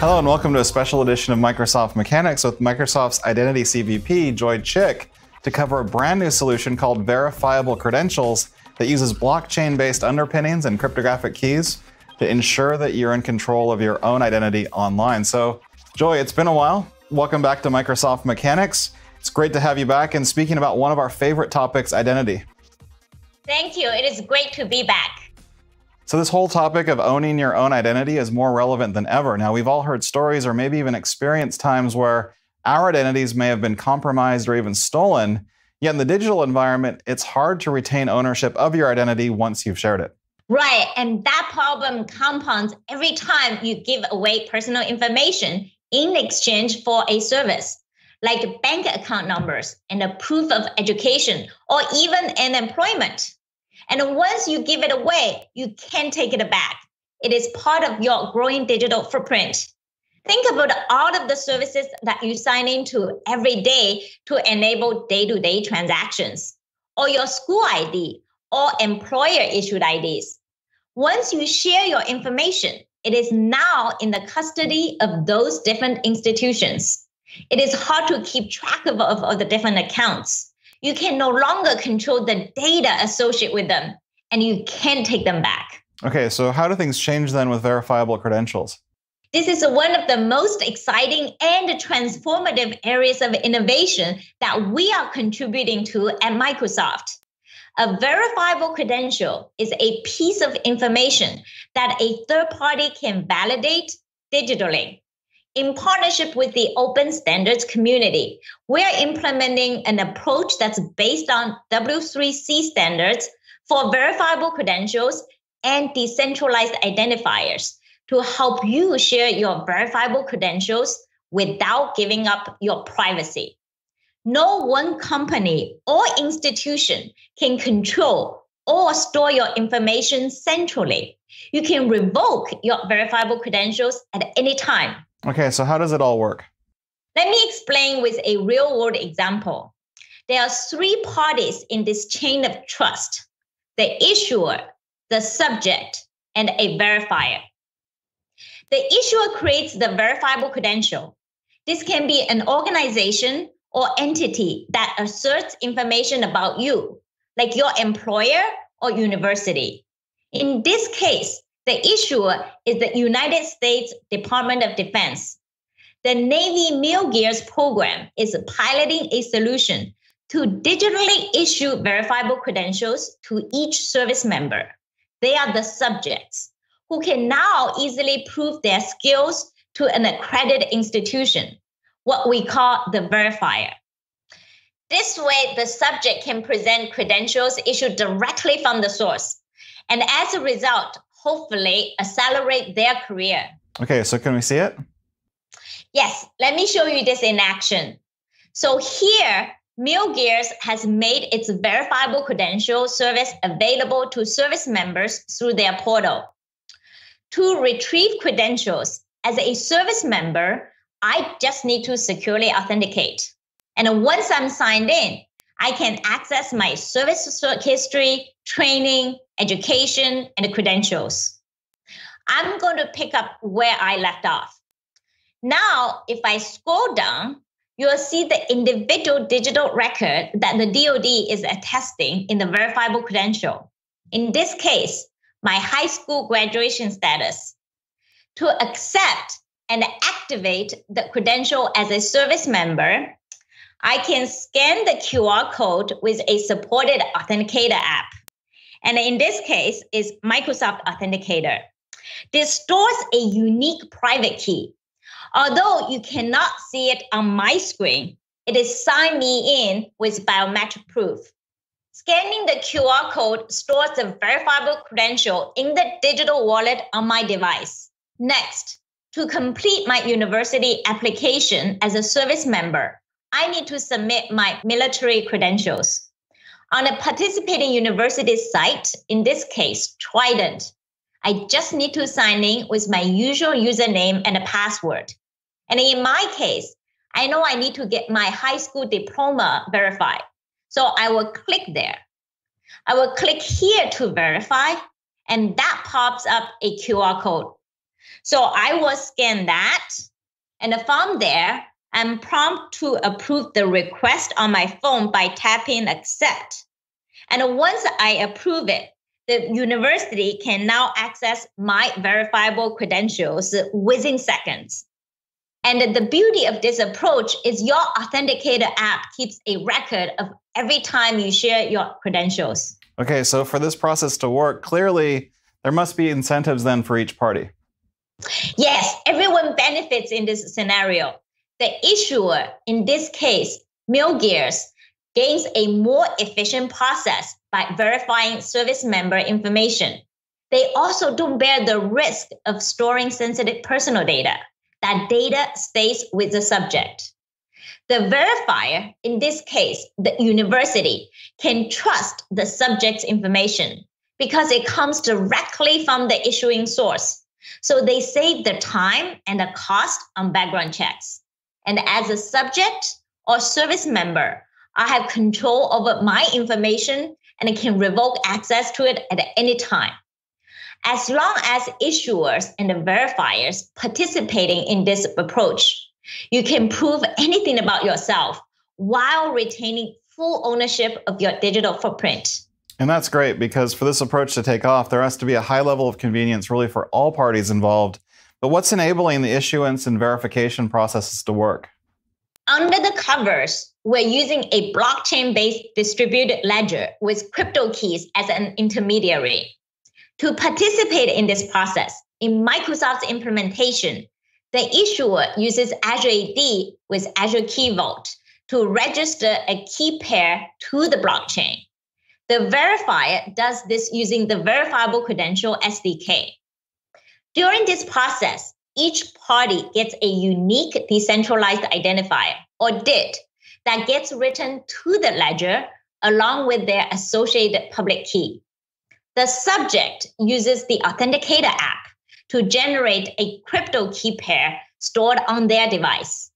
Hello and welcome to a special edition of Microsoft Mechanics with Microsoft's Identity CVP, Joy Chik, to cover a brand new solution called Verifiable Credentials that uses blockchain based underpinnings and cryptographic keys to ensure that you're in control of your own identity online. So, Joy, it's been a while. Welcome back to Microsoft Mechanics. It's great to have you back and speaking about one of our favorite topics, identity. Thank you. It is great to be back. So, this whole topic of owning your own identity is more relevant than ever. Now, we've all heard stories or maybe even experienced times where our identities may have been compromised or even stolen. Yet, in the digital environment, it's hard to retain ownership of your identity once you've shared it. Right. And that problem compounds every time you give away personal information in exchange for a service, like bank account numbers and a proof of education or even an employment. And once you give it away, you can't take it back. It is part of your growing digital footprint. Think about all of the services that you sign into every day to enable day to day transactions, or your school ID, or employer issued IDs. Once you share your information, it is now in the custody of those different institutions. It is hard to keep track of, of, of the different accounts you can no longer control the data associated with them and you can't take them back. Okay, so how do things change then with verifiable credentials? This is one of the most exciting and transformative areas of innovation that we are contributing to at Microsoft. A verifiable credential is a piece of information that a third party can validate digitally in partnership with the open standards community, we're implementing an approach that's based on W3C standards for verifiable credentials and decentralized identifiers to help you share your verifiable credentials without giving up your privacy. No one company or institution can control or store your information centrally. You can revoke your verifiable credentials at any time Okay, so how does it all work? Let me explain with a real world example. There are three parties in this chain of trust the issuer, the subject, and a verifier. The issuer creates the verifiable credential. This can be an organization or entity that asserts information about you, like your employer or university. In this case, the issuer is the United States Department of Defense. The Navy MilGears program is piloting a solution to digitally issue verifiable credentials to each service member. They are the subjects who can now easily prove their skills to an accredited institution, what we call the verifier. This way, the subject can present credentials issued directly from the source. And as a result, hopefully accelerate their career. Okay, so can we see it? Yes, let me show you this in action. So here, MilGears has made its verifiable credential service available to service members through their portal. To retrieve credentials as a service member, I just need to securely authenticate. And once I'm signed in, I can access my service history, training, education, and credentials. I'm going to pick up where I left off. Now, if I scroll down, you'll see the individual digital record that the DoD is attesting in the verifiable credential. In this case, my high school graduation status. To accept and activate the credential as a service member, I can scan the QR code with a supported authenticator app. And in this case, is Microsoft Authenticator. This stores a unique private key. Although you cannot see it on my screen, it is sign me in with biometric proof. Scanning the QR code stores the verifiable credential in the digital wallet on my device. Next, to complete my university application as a service member, I need to submit my military credentials. On a participating university site, in this case, Trident, I just need to sign in with my usual username and a password. And in my case, I know I need to get my high school diploma verified. So I will click there. I will click here to verify, and that pops up a QR code. So I will scan that. And from there, I'm prompt to approve the request on my phone by tapping accept. And once I approve it, the university can now access my verifiable credentials within seconds. And the beauty of this approach is your authenticator app keeps a record of every time you share your credentials. Okay, so for this process to work, clearly there must be incentives then for each party. Yes, everyone benefits in this scenario. The issuer, in this case, MilGears, gains a more efficient process by verifying service member information. They also don't bear the risk of storing sensitive personal data. That data stays with the subject. The verifier, in this case, the university, can trust the subject's information because it comes directly from the issuing source. So they save the time and the cost on background checks. And as a subject or service member, I have control over my information and can revoke access to it at any time. As long as issuers and verifiers participating in this approach, you can prove anything about yourself while retaining full ownership of your digital footprint. And that's great because for this approach to take off, there has to be a high level of convenience really for all parties involved. But what's enabling the issuance and verification processes to work? Under the covers, we're using a blockchain based distributed ledger with crypto keys as an intermediary. To participate in this process, in Microsoft's implementation, the issuer uses Azure AD with Azure Key Vault to register a key pair to the blockchain. The verifier does this using the Verifiable Credential SDK. During this process, each party gets a unique decentralized identifier, or DID, that gets written to the ledger along with their associated public key. The subject uses the Authenticator app to generate a crypto key pair stored on their device.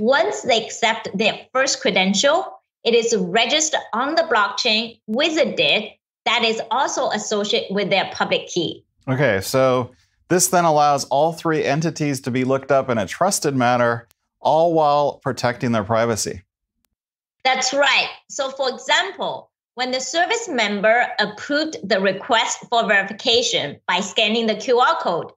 Once they accept their first credential, it is registered on the blockchain with a DID that is also associated with their public key. Okay, so this then allows all three entities to be looked up in a trusted manner, all while protecting their privacy. That's right. So, for example, when the service member approved the request for verification by scanning the QR code,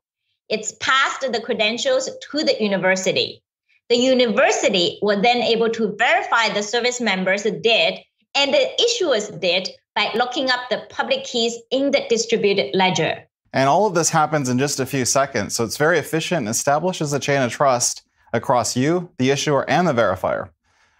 it's passed the credentials to the university. The university was then able to verify the service members DID and the issuers DID by looking up the public keys in the distributed ledger. And all of this happens in just a few seconds. So it's very efficient and establishes a chain of trust across you, the issuer, and the verifier.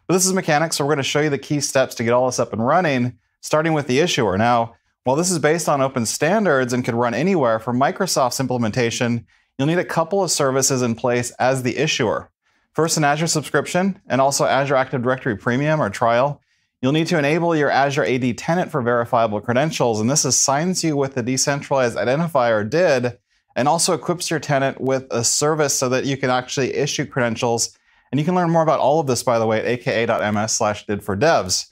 But this is mechanics, so we're going to show you the key steps to get all this up and running starting with the issuer. Now, while this is based on open standards and could run anywhere, for Microsoft's implementation, you'll need a couple of services in place as the issuer. First, an Azure subscription and also Azure Active Directory Premium or Trial. You'll need to enable your Azure AD tenant for verifiable credentials, and this assigns you with the decentralized identifier DID and also equips your tenant with a service so that you can actually issue credentials. And you can learn more about all of this, by the way, at aka.ms slash did for devs.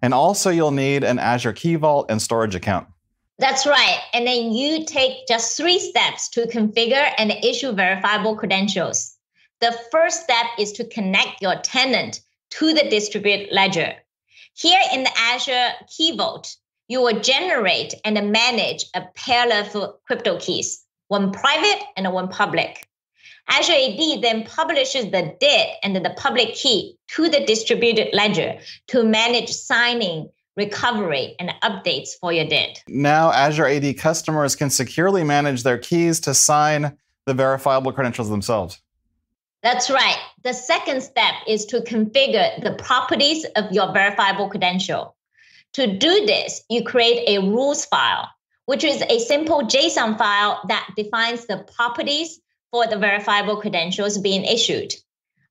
And also, you'll need an Azure Key Vault and storage account. That's right. And then you take just three steps to configure and issue verifiable credentials. The first step is to connect your tenant to the distributed ledger. Here in the Azure Key Vault, you will generate and manage a pair of crypto keys, one private and one public. Azure AD then publishes the DID and the public key to the distributed ledger to manage signing, recovery, and updates for your DID. Now, Azure AD customers can securely manage their keys to sign the verifiable credentials themselves. That's right. The second step is to configure the properties of your verifiable credential. To do this, you create a rules file, which is a simple JSON file that defines the properties for the verifiable credentials being issued.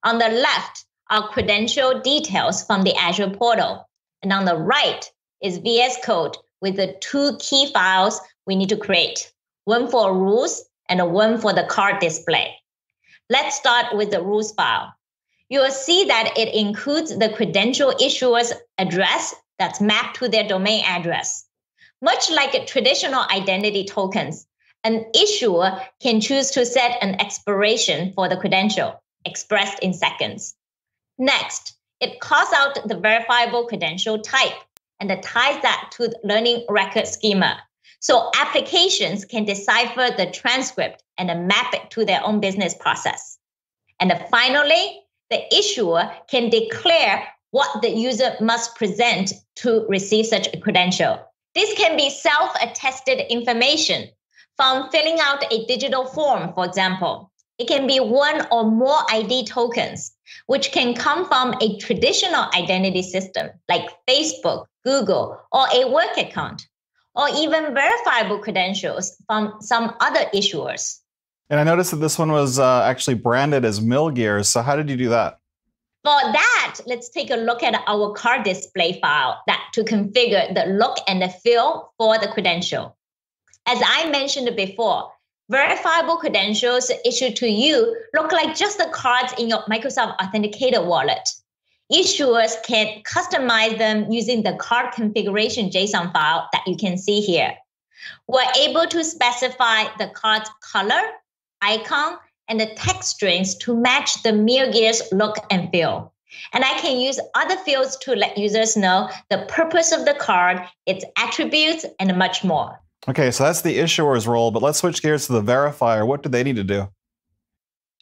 On the left are credential details from the Azure portal. And on the right is VS Code with the two key files we need to create one for rules and one for the card display. Let's start with the rules file. You will see that it includes the credential issuer's address that's mapped to their domain address. Much like traditional identity tokens, an issuer can choose to set an expiration for the credential, expressed in seconds. Next, it calls out the verifiable credential type and ties that to the learning record schema. So applications can decipher the transcript and map it to their own business process. And finally, the issuer can declare what the user must present to receive such a credential. This can be self attested information from filling out a digital form, for example. It can be one or more ID tokens, which can come from a traditional identity system like Facebook, Google, or a work account, or even verifiable credentials from some other issuers. And I noticed that this one was uh, actually branded as MilGears. So, how did you do that? For that, let's take a look at our card display file that to configure the look and the feel for the credential. As I mentioned before, verifiable credentials issued to you look like just the cards in your Microsoft Authenticator wallet. Issuers can customize them using the card configuration JSON file that you can see here. We're able to specify the card's color, icon, and the text strings to match the MilGears look and feel. And I can use other fields to let users know the purpose of the card, its attributes, and much more. Okay, so that's the issuer's role, but let's switch gears to the verifier. What do they need to do?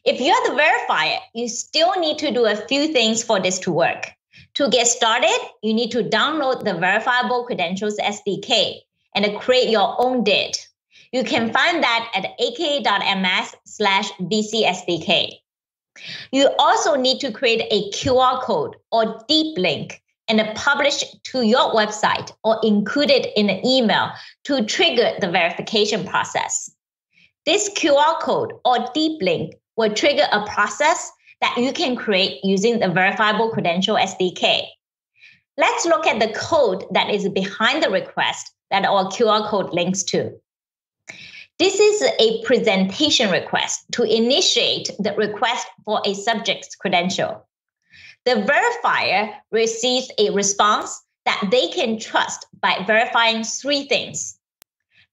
If you're the verifier, you still need to do a few things for this to work. To get started, you need to download the Verifiable Credentials SDK and create your own DID. You can find that at aka.ms slash vcsdk. You also need to create a QR code or deep link and publish to your website or include it in an email to trigger the verification process. This QR code or deep link will trigger a process that you can create using the Verifiable Credential SDK. Let's look at the code that is behind the request that our QR code links to. This is a presentation request to initiate the request for a subject's credential. The verifier receives a response that they can trust by verifying three things.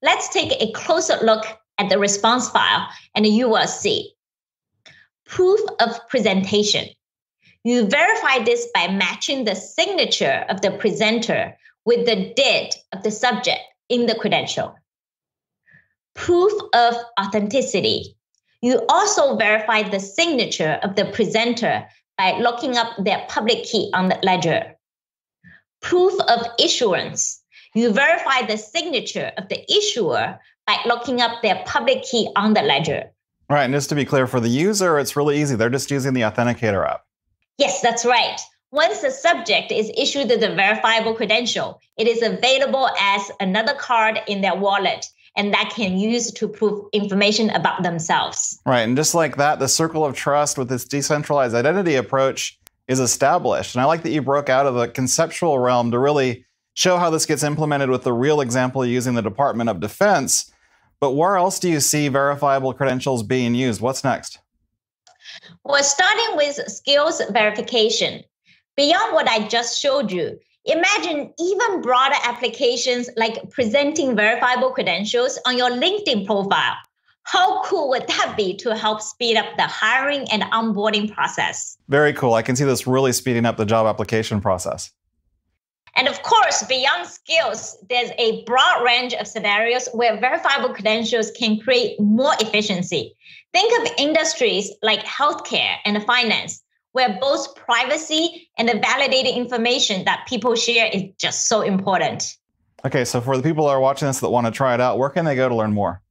Let's take a closer look at the response file and you will see. Proof of presentation. You verify this by matching the signature of the presenter with the date of the subject in the credential proof of authenticity. You also verify the signature of the presenter by looking up their public key on the ledger. Proof of issuance. You verify the signature of the issuer by looking up their public key on the ledger. Right, and just to be clear, for the user, it's really easy. They're just using the Authenticator app. Yes, that's right. Once the subject is issued the verifiable credential, it is available as another card in their wallet and that can use to prove information about themselves. Right. And just like that, the circle of trust with this decentralized identity approach is established. And I like that you broke out of the conceptual realm to really show how this gets implemented with the real example using the Department of Defense. But where else do you see verifiable credentials being used? What's next? We're starting with skills verification. Beyond what I just showed you, Imagine even broader applications like presenting verifiable credentials on your LinkedIn profile. How cool would that be to help speed up the hiring and onboarding process? Very cool. I can see this really speeding up the job application process. And of course, beyond skills, there's a broad range of scenarios where verifiable credentials can create more efficiency. Think of industries like healthcare and finance where both privacy and the validated information that people share is just so important. Okay, so for the people that are watching this that want to try it out, where can they go to learn more?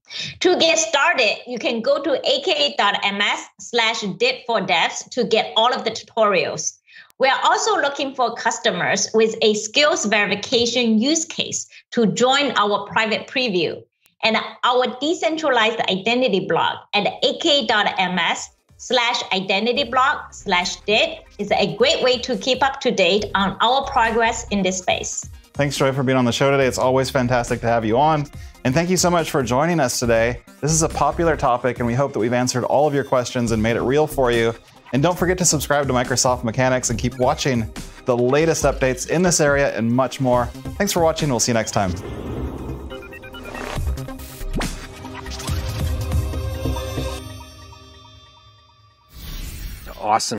To get started, you can go to aka.ms slash did for devs to get all of the tutorials. We are also looking for customers with a skills verification use case to join our private preview. And our decentralized identity blog at ak.ms slash identity blog slash did is a great way to keep up to date on our progress in this space. Thanks, Joy, for being on the show today. It's always fantastic to have you on. And thank you so much for joining us today. This is a popular topic, and we hope that we've answered all of your questions and made it real for you. And don't forget to subscribe to Microsoft Mechanics and keep watching the latest updates in this area and much more. Thanks for watching. We'll see you next time. awesome